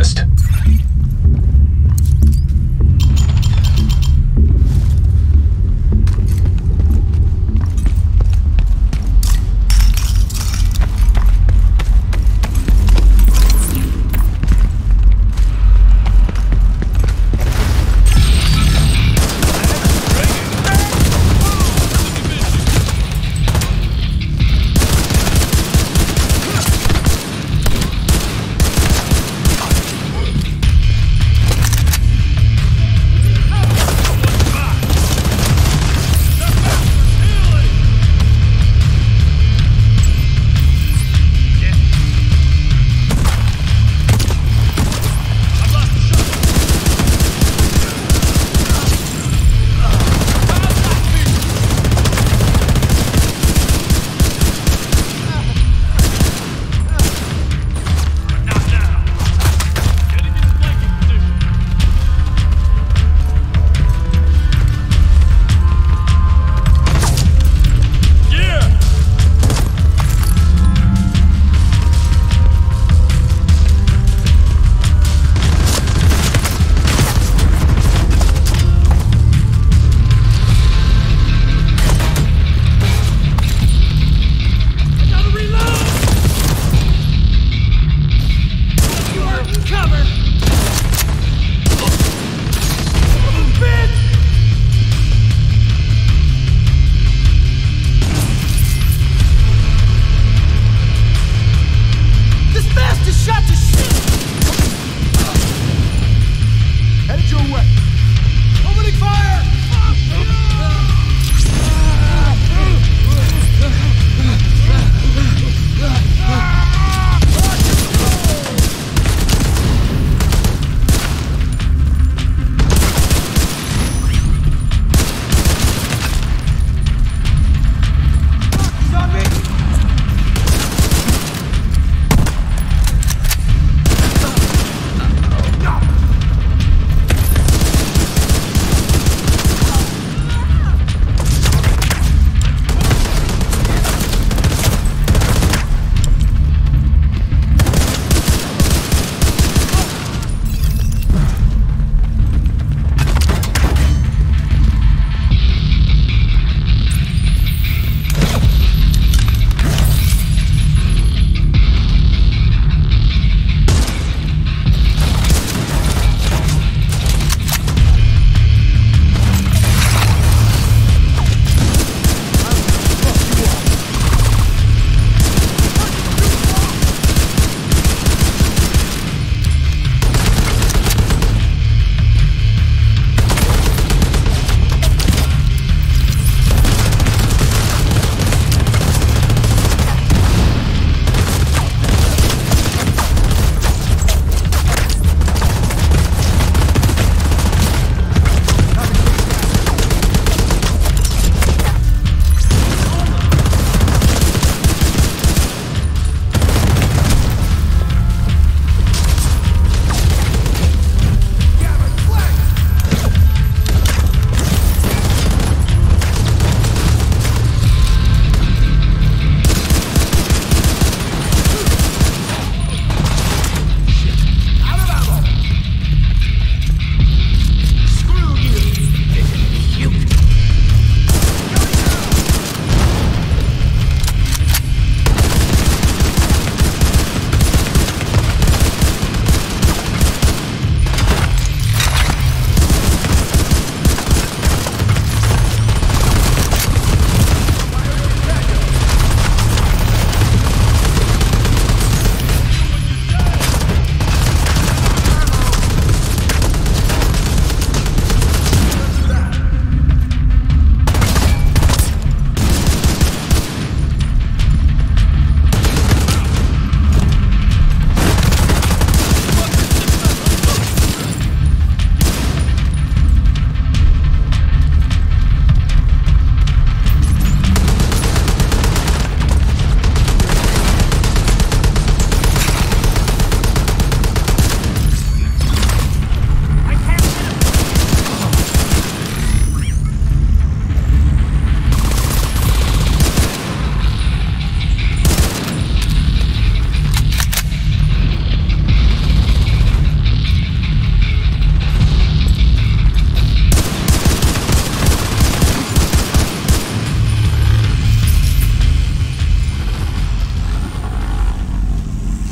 list.